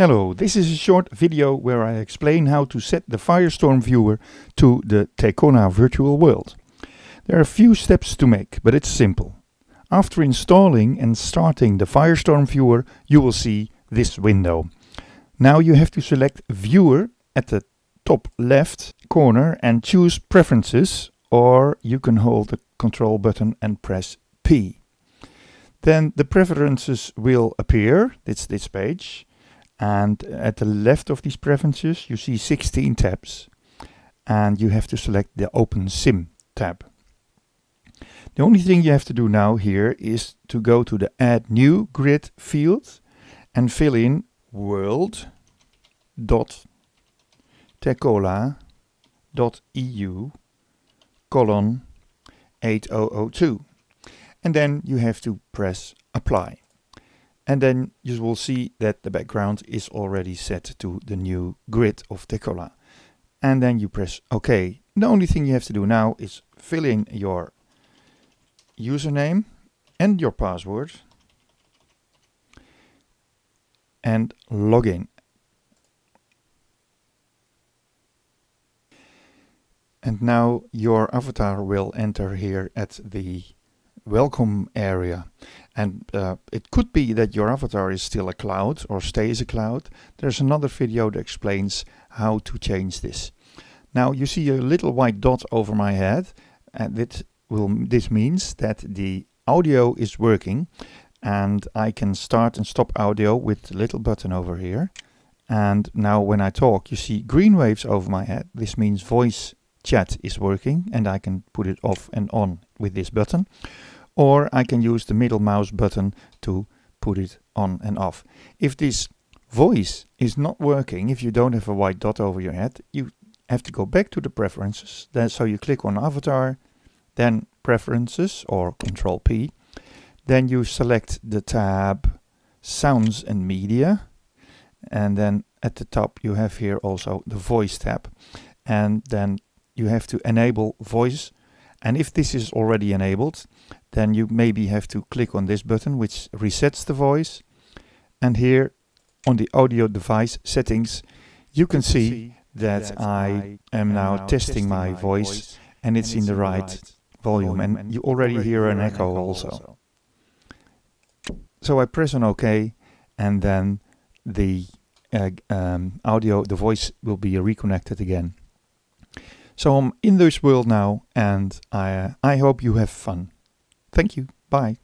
Hello, this is a short video where I explain how to set the Firestorm viewer to the TeCoLa virtual world. There are a few steps to make, but it's simple. After installing and starting the Firestorm viewer, you will see this window. Now you have to select Viewer at the top left corner and choose Preferences or you can hold the control button and press P. Then the preferences will appear, it's this page, and at the left of these preferences you see 16 tabs and you have to select the Open SIM tab. The only thing you have to do now here is to go to the Add New Grid field and fill in world dot dot eu colon 8002 and then you have to press apply and then you will see that the background is already set to the new grid of TeCoLa. And then you press OK. The only thing you have to do now is fill in your username and your password and log And now your avatar will enter here at the welcome area. And uh, it could be that your avatar is still a cloud or stays a cloud. There's another video that explains how to change this. Now you see a little white dot over my head and this, will, this means that the audio is working and I can start and stop audio with the little button over here. And now when I talk you see green waves over my head. This means voice chat is working and I can put it off and on with this button or I can use the middle mouse button to put it on and off. If this voice is not working, if you don't have a white dot over your head, you have to go back to the preferences. Then so you click on avatar, then preferences or control P. Then you select the tab sounds and media. And then at the top you have here also the voice tab. And then you have to enable voice. And if this is already enabled, then you maybe have to click on this button which resets the voice and here on the audio device settings you can see that I am now testing my voice and it's in the right volume and you already hear an echo also. So I press on OK and then the uh, um, audio, the voice will be reconnected again. So I'm in this world now and I, uh, I hope you have fun. Thank you. Bye.